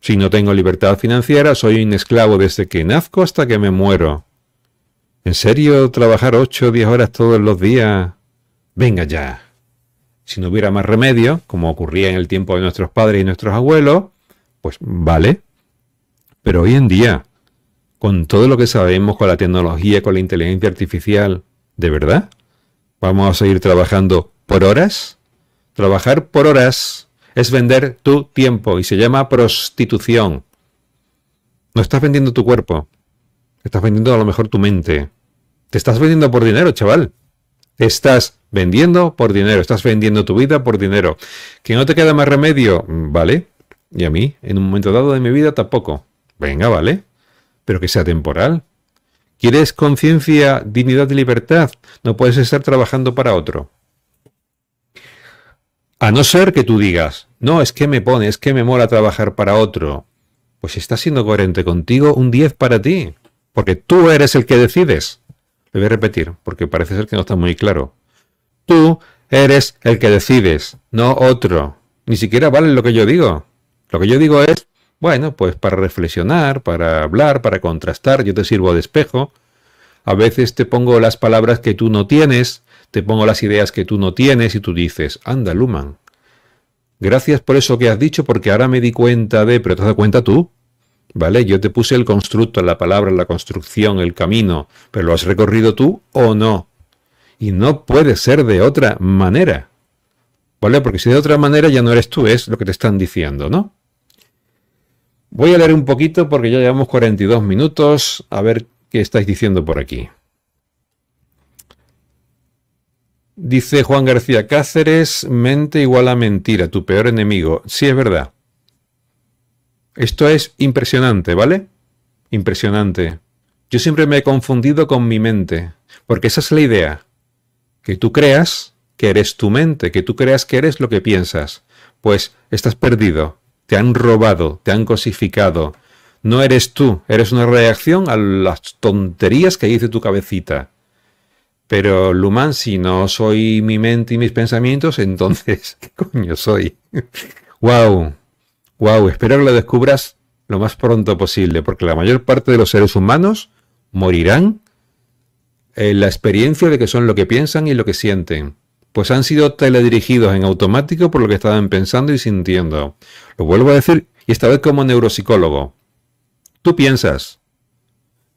Si no tengo libertad financiera, soy un esclavo desde que nazco hasta que me muero. ¿En serio trabajar ocho o diez horas todos los días? Venga ya. Si no hubiera más remedio, como ocurría en el tiempo de nuestros padres y nuestros abuelos, pues vale. Pero hoy en día, con todo lo que sabemos, con la tecnología, con la inteligencia artificial, ¿de verdad? ¿Vamos a seguir trabajando por horas? Trabajar por horas es vender tu tiempo y se llama prostitución. No estás vendiendo tu cuerpo, estás vendiendo a lo mejor tu mente. Te estás vendiendo por dinero, chaval. Estás vendiendo por dinero, estás vendiendo tu vida por dinero. ¿Que no te queda más remedio? Vale. Y a mí, en un momento dado de mi vida, tampoco. Venga, vale. Pero que sea temporal. ¿Quieres conciencia, dignidad y libertad? No puedes estar trabajando para otro. A no ser que tú digas, no, es que me pone, es que me mola trabajar para otro. Pues si estás siendo coherente contigo, un 10 para ti. Porque tú eres el que decides. Lo voy a repetir, porque parece ser que no está muy claro. Tú eres el que decides, no otro. Ni siquiera vale lo que yo digo. Lo que yo digo es, bueno, pues para reflexionar, para hablar, para contrastar, yo te sirvo de espejo. A veces te pongo las palabras que tú no tienes, te pongo las ideas que tú no tienes y tú dices, anda, Luman, gracias por eso que has dicho porque ahora me di cuenta de, pero te has dado cuenta tú, ¿vale? Yo te puse el constructo, la palabra, la construcción, el camino, pero ¿lo has recorrido tú o no? Y no puede ser de otra manera, ¿vale? Porque si de otra manera ya no eres tú, es lo que te están diciendo, ¿no? Voy a leer un poquito porque ya llevamos 42 minutos, a ver qué estáis diciendo por aquí. Dice Juan García Cáceres, mente igual a mentira, tu peor enemigo. Sí, es verdad. Esto es impresionante, ¿vale? Impresionante. Yo siempre me he confundido con mi mente, porque esa es la idea. Que tú creas que eres tu mente, que tú creas que eres lo que piensas. Pues estás perdido, te han robado, te han cosificado. No eres tú, eres una reacción a las tonterías que dice tu cabecita. Pero Luman, si no soy mi mente y mis pensamientos, entonces, ¿qué coño soy? wow, wow, espero que lo descubras lo más pronto posible, porque la mayor parte de los seres humanos morirán en la experiencia de que son lo que piensan y lo que sienten, pues han sido teledirigidos en automático por lo que estaban pensando y sintiendo. Lo vuelvo a decir, y esta vez como neuropsicólogo. Tú piensas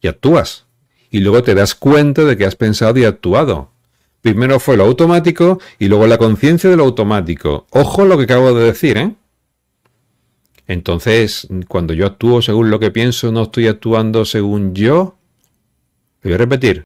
y actúas y luego te das cuenta de que has pensado y actuado. Primero fue lo automático y luego la conciencia de lo automático. Ojo lo que acabo de decir, ¿eh? Entonces, cuando yo actúo según lo que pienso, no estoy actuando según yo. voy a repetir.